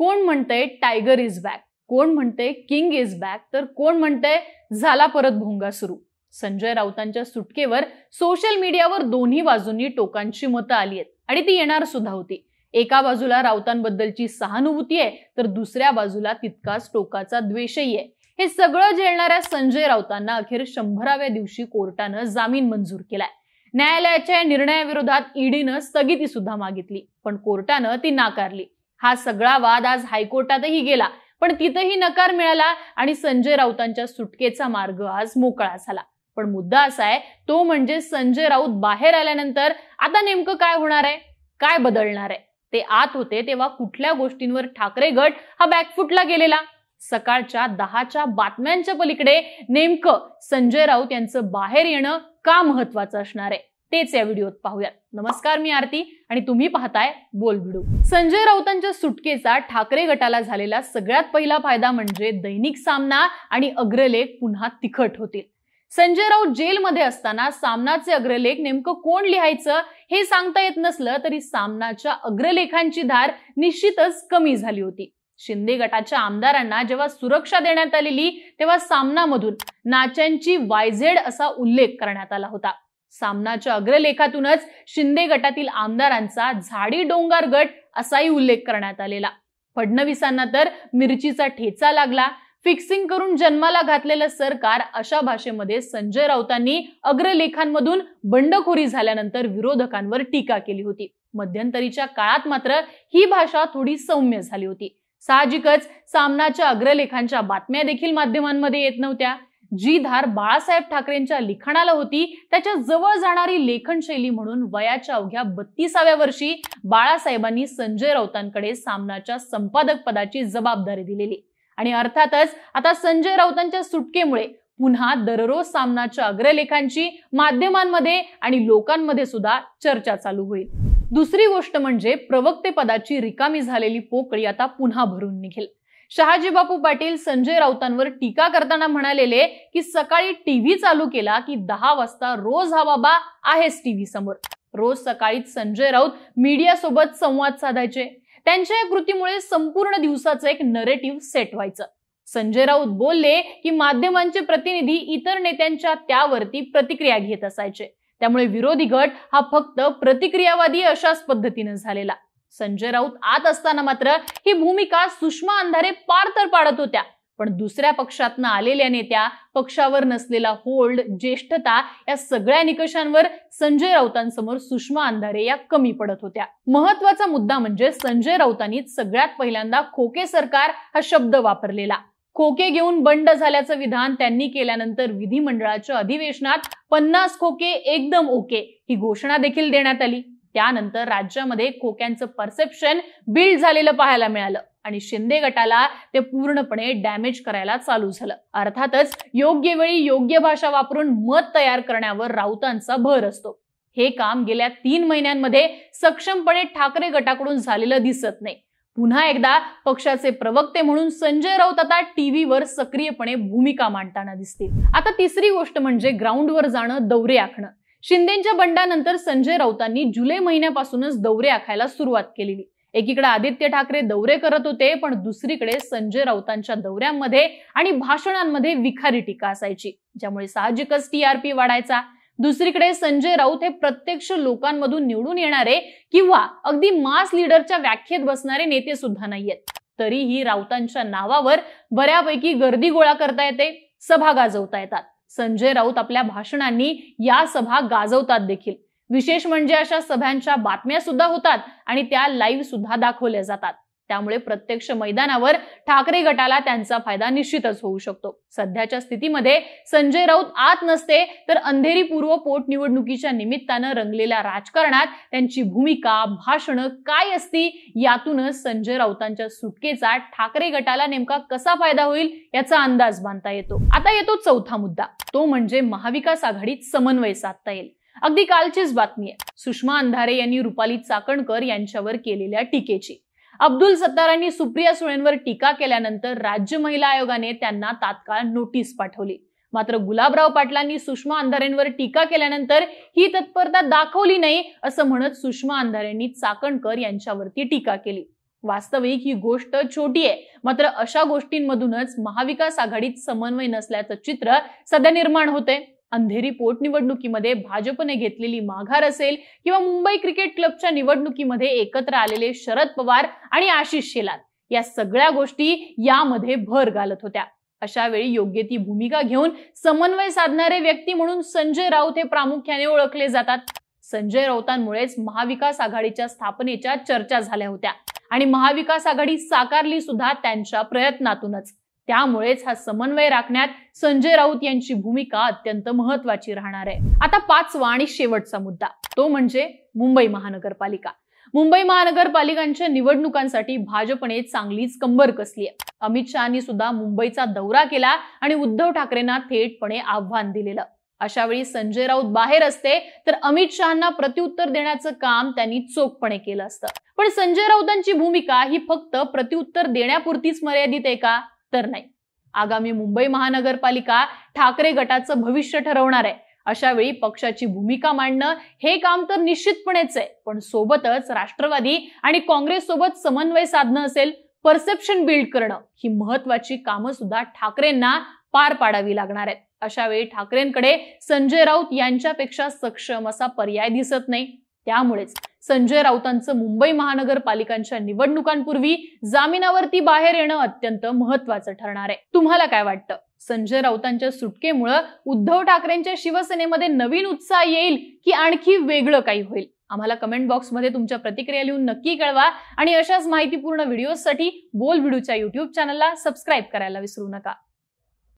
कोण म्हणतंय tiger is back कोण म्हणते किंग इज बॅक तर कोण म्हणते झाला परत भोंगा सुरू? संजय राऊतांच्या सुटकेवर सोशल मीडियावर दोन्ही बाजूंनी टोकांची मतं आली आहेत. आणि ती येणार सुद्धा होती. एका बाजूला राऊतांबद्दलची सहानुभूती आहे तर दुसऱ्या बाजूला तितकाच टोकाचा द्वेषही आहे. हे सगळं झेलणाऱ्या संजय राऊतांना अखेर शंभराव्या दिवशी कोर्टानं जामीन मंजूर केलाय. न्यायालयाच्या निर्णयाविरोधात ईडीनं स्थगिती सुद्धा मागितली पण कोर्टानं ती नाकारली. हा सगळा वाद आज हायकोर्टातही गेला. पण तिथंही नकार मिळाला आणि संजय राऊतांच्या सुटकेचा मार्ग आज मोकळा झाला. पण मुद्दा असा आहे तो म्हणजे संजय राऊत बाहेर आल्यानंतर आता नेमकं काय होणार आहे? काय बदलणार आहे? ते आत होते तेव्हा कुठल्या गोष्टींवर ठाकरे गट हा बॅकफुटला गेलेला? सकाळच्या दहाच्या बातम्यांच्या पलीकडे नेमकं संजय राऊत यांचं बाहेर येणं का महत्वाचं असणार आहे? तेच या व्हिडिओत पाहूयात. नमस्कार मी आरती आणि तुम्ही पाहताय बोल व्हिडिओ. संजय राऊतांच्या सुटकेचा ठाकरे गटाला झालेला सगळ्यात पहिला फायदा म्हणजे दैनिक सामना आणि अग्रलेख पुन्हा तिखट होतील. संजय राऊत जेलमध्ये असताना सामनाचे अग्रलेख नेमकं कोण लिहायचं हे सांगता येत नसलं तरी सामनाच्या अग्रलेखांची धार निश्चितच कमी झाली होती. शिंदे गटाच्या आमदारांना जेव्हा सुरक्षा देण्यात आलेली तेव्हा सामनामधून नाच्यांची वायझेड असा उल्लेख करण्यात आला होता. सामनाच्या अग्रलेखातूनच शिंदे गटातील आमदारांचा झाडी डोंगर गट असाही उल्लेख करण्यात आलेला. फडणवीसांना तर मिरचीचा ठेचा लागला. फिक्सिंग करून जन्माला घातलेलं सरकार अशा भाषेमध्ये संजय राऊतांनी अग्रलेखांमधून बंडखोरी झाल्यानंतर विरोधकांवर टीका केली होती. मध्यंतरीच्या काळात मात्र ही भाषा थोडी सौम्य झाली होती. साहजिकच सामनाच्या अग्रलेखांच्या बातम्या देखील माध्यमांमध्ये येत नव्हत्या. जी धार बाळासाहेब ठाकरेंच्या लिखाणाला होती त्याच्याजवळ जाणारी लेखन शैली म्हणून वयाच्या अवघ्या बत्तीसाव्या वर्षी बाळासाहेबांनी संजय राऊतांकडे सामनाच्या संपादक पदाची जबाबदारी दिलेली. आणि अर्थातच आता संजय राऊतांच्या सुटकेमुळे पुन्हा दररोज सामनाच्या अग्रलेखांची माध्यमांमध्ये आणि लोकांमध्ये सुद्धा चर्चा चालू होईल. दुसरी गोष्ट म्हणजे प्रवक्ते पदाची रिकामी झालेली पोकळी आता पुन्हा भरून निघेल. शहाजी बापू पाटील संजय राऊतांवर टीका करताना म्हणालेले की सकाळी टीव्ही चालू केला की दहा वाजता रोज हा बाबा आहेच टीव्ही समोर. रोज सकाळीच संजय राऊत मीडिया सोबत संवाद साधायचे. त्यांच्या या कृतीमुळे संपूर्ण दिवसाचं एक नरेटिव्ह सेट व्हायचं. संजय राऊत बोलले की माध्यमांचे प्रतिनिधी इतर नेत्यांच्या त्यावरती प्रतिक्रिया घेत असायचे. त्यामुळे विरोधी गट हा फक्त प्रतिक्रियावादी अशाच पद्धतीनं झालेला. संजय राऊत आत असताना मात्र ही भूमिका सुषमा अंधारे पार तर पाडत होत्या. पण दुसऱ्या पक्षातनं आलेल्या नेत्या पक्षावर नसलेला होल्ड ज्येष्ठता या सगळ्या निकषांवर संजय राऊतांसमोर सुषमा अंधारे या कमी पडत होत्या. महत्त्वाचा मुद्दा म्हणजे संजय राऊतांनी सगळ्यात पहिल्यांदा खोके सरकार हा शब्द वापरलेला. खोके घेऊन बंड झाल्याचं विधान त्यांनी केल्यानंतर विधिमंडळाच्या अधिवेशनात पन्नास खोके एकदम ओके ही घोषणा देखील देण्यात आली. त्यानंतर राज्यामध्ये खोक्यांचं परसेप्शन बिल्ड झालेलं पाहायला मिळालं. आणि शिंदे गटाला ते पूर्णपणे डॅमेज करायला चालू झालं. अर्थातच योग्य वेळी योग्य भाषा वापरून मत तयार करण्यावर राऊतांचा भर असतो. हे काम गेल्या तीन महिन्यांमध्ये सक्षमपणे ठाकरे गटाकडून झालेलं दिसत नाही. पुन्हा एकदा पक्षाचे प्रवक्ते म्हणून संजय राऊत आता टीव्हीवर सक्रियपणे भूमिका मांडताना दिसतील. आता तिसरी गोष्ट म्हणजे ग्राउंडवर जाणं दौरे आखणं. शिंदेच्या बंडानंतर संजय राऊतांनी जुलै महिन्यापासूनच दौरे आखायला सुरुवात केलेली. एकीकडे आदित्य ठाकरे दौरे करत होते पण दुसरीकडे संजय राऊतांच्या दौऱ्यांमध्ये आणि भाषणांमध्ये विखारी टीका असायची ज्यामुळे साहजिकच टीआरपी वाढायचा. दुसरीकडे संजय राऊत हे प्रत्यक्ष लोकांमधून निवडून येणारे किंवा अगदी मास लीडरच्या व्याख्येत बसणारे नेते सुद्धा नाहीयेत. तरीही राऊतांच्या नावावर बऱ्यापैकी गर्दी गोळा करता येते सभा गाजवता येतात. संजय राऊत आपल्या भाषणांनी या सभा गाजवतात देखील. विशेष म्हणजे अशा सभांच्या बातम्या सुद्धा होतात आणि त्या लाईव्ह सुद्धा दाखवल्या जातात. त्यामुळे प्रत्यक्ष मैदानावर ठाकरे गटाला त्यांचा फायदा निश्चितच होऊ शकतो. सध्याच्या स्थितीमध्ये संजय राऊत आत नसते तर अंधेरी पूर्व पोटनिवडणुकीच्या निमित्तानं रंगलेल्या राजकारणात त्यांची भूमिका भाषणं काय असती यातूनच संजय राऊतांच्या सुटकेचा ठाकरे गटाला नेमका कसा फायदा होईल याचा अंदाज बांधता येतो. आता येतो चौथा मुद्दा. तो म्हणजे महाविकास आघाडीत समन्वय साधता येईल. अगदी कालचीच बातमी आहे. सुषमा अंधारे यांनी रुपाली चाकणकर यांच्यावर केलेल्या टीकेची. अब्दुल सत्तारांनी सुप्रिया सुळेंवर टीका केल्यानंतर राज्य महिला आयोगाने त्यांना तात्काळ नोटीस पाठवली. मात्र गुलाबराव पाटलांनी सुषमा अंधारेंवर टीका केल्यानंतर ही तत्परता दाखवली नाही असं म्हणत सुषमा अंधारेंनी चाकणकर यांच्यावरती टीका केली. वास्तविक ही गोष्ट छोटी आहे मात्र अशा गोष्टींमधूनच महाविकास आघाडीत समन्वय नसल्याचं चित्र सध्या निर्माण होते अंधेरी पोटनिवडणुकीमध्ये भाजपने घेतलेली माघार असेल किंवा मुंबई क्रिकेट क्लबच्या निवडणुकीमध्ये एकत्र आलेले शरद पवार आणि आशिष शेलार या सगळ्या गोष्टी यामध्ये भर घालत होत्या. अशा वेळी योग्य ती भूमिका घेऊन समन्वय साधणारे व्यक्ती म्हणून संजय राऊत हे प्रामुख्याने ओळखले जातात. संजय राऊतांमुळेच महाविकास आघाडीच्या स्थापनेच्या चर्चा झाल्या होत्या आणि महाविकास आघाडी साकारली सुद्धा त्यांच्या प्रयत्नातूनच. त्यामुळेच हा समन्वय राखण्यात संजय राऊत यांची भूमिका अत्यंत महत्वाची राहणार आहे. आता पाचवा आणि शेवटचा मुद्दा तो म्हणजे मुंबई महानगरपालिका. मुंबई महानगरपालिकांच्या निवडणुकांसाठी भाजपने चांगलीच कंबर कसली आहे. अमित शहानी सुद्धा मुंबईचा दौरा केला आणि उद्धव ठाकरेंना थेटपणे आव्हान दिलेलं. अशा वेळी संजय राऊत बाहेर असते तर अमित शहाना प्रत्युत्तर देण्याचं काम त्यांनी चोखपणे केलं असतं. पण संजय राऊतांची भूमिका ही फक्त प्रत्युत्तर देण्यापुरतीच मर्यादित आहे का? तर नाही. आगामी मुंबई महानगरपालिका ठाकरे गटाचं भविष्य ठरवणार आहे. अशा वेळी पक्षाची भूमिका मांडणं हे काम तर निश्चितपणेच आहे. पण सोबतच राष्ट्रवादी आणि काँग्रेस सोबत समन्वय साधणं असेल परसेप्शन बिल्ड करणं ही महत्वाची कामं सुद्धा ठाकरेंना पार पाडावी लागणार आहेत. अशा वेळी ठाकरेंकडे संजय राऊत यांच्यापेक्षा सक्षम असा पर्याय दिसत नाही. त्यामुळेच संजय राऊतांचं मुंबई महानगरपालिकांच्या निवडणुकांपूर्वी जामिनावरती बाहेर येणं अत्यंत महत्वाचं ठरणार आहे. तुम्हाला काय वाटतं? संजय राऊतांच्या सुटकेमुळं उद्धव ठाकरेंच्या शिवसेनेमध्ये नवीन उत्साह येईल की आणखी वेगळं काही होईल? आम्हाला कमेंट बॉक्समध्ये तुमच्या प्रतिक्रिया लिहून नक्की कळवा आणि अशाच माहितीपूर्ण व्हिडिओसाठी बोल व्हिडिओच्या युट्यूब चॅनलला सबस्क्राईब करायला विसरू नका.